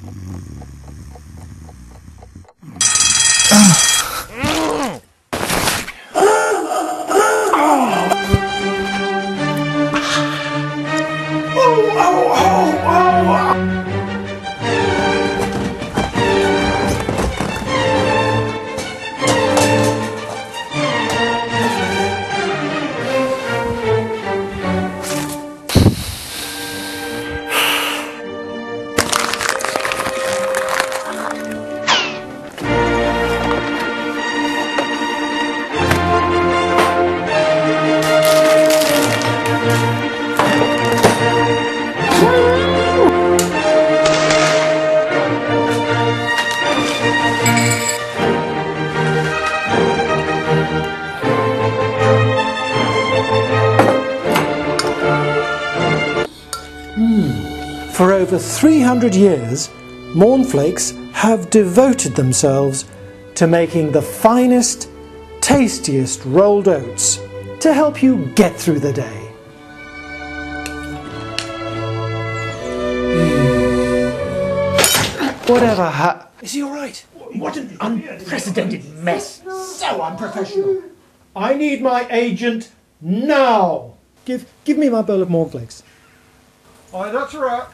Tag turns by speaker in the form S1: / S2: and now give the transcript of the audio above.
S1: Mm-hmm. For over 300 years, Mornflakes have devoted themselves to making the finest, tastiest rolled oats to help you get through the day. Hmm. Whatever ha-
S2: Is he all right? What an unprecedented mess. So unprofessional.
S1: I need my agent now. Give give me my bowl of Mornflakes.
S2: Oh, that's right.